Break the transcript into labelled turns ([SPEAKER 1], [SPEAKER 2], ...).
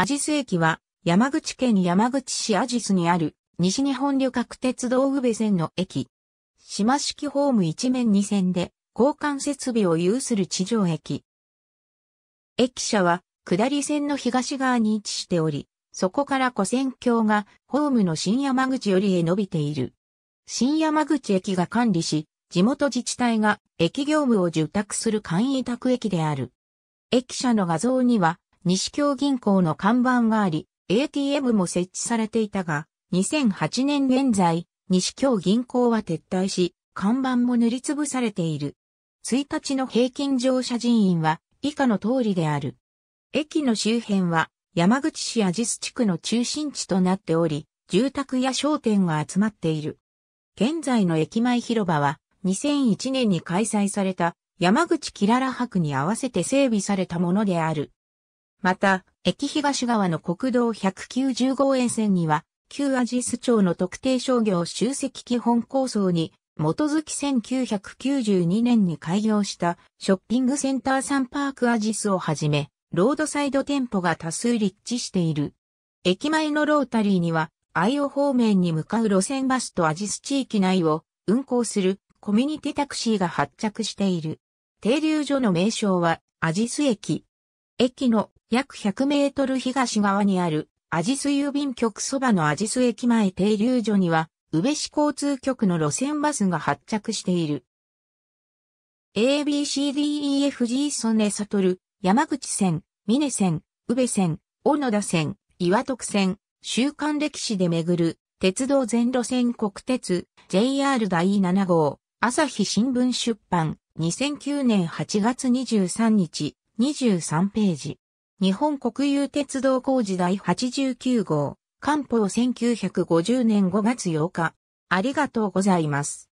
[SPEAKER 1] アジス駅は山口県山口市アジスにある西日本旅客鉄道宇部線の駅。島式ホーム一面二線で交換設備を有する地上駅。駅舎は下り線の東側に位置しており、そこから古線橋がホームの新山口よりへ伸びている。新山口駅が管理し、地元自治体が駅業務を受託する簡易宅駅である。駅舎の画像には西京銀行の看板があり、ATM も設置されていたが、2008年現在、西京銀行は撤退し、看板も塗りつぶされている。1日の平均乗車人員は以下の通りである。駅の周辺は山口市アジス地区の中心地となっており、住宅や商店が集まっている。現在の駅前広場は2001年に開催された山口キララ博に合わせて整備されたものである。また、駅東側の国道190号沿線には、旧アジス町の特定商業集積基本構想に、基づき1992年に開業したショッピングセンターサンパークアジスをはじめ、ロードサイド店舗が多数立地している。駅前のロータリーには、愛オ方面に向かう路線バスとアジス地域内を運行するコミュニティタクシーが発着している。停留所の名称はアジス駅。駅の約100メートル東側にある、アジス郵便局そばのアジス駅前停留所には、宇部市交通局の路線バスが発着している。ABCDEFG ソネサトル、山口線、峰線、宇部線、小野田線、岩徳線、週刊歴史で巡る、鉄道全路線国鉄、JR 第7号、朝日新聞出版、2009年8月23日、23ページ。日本国有鉄道工事第89号、官報1950年5月8日。ありがとうございます。